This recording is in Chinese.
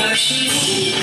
而是你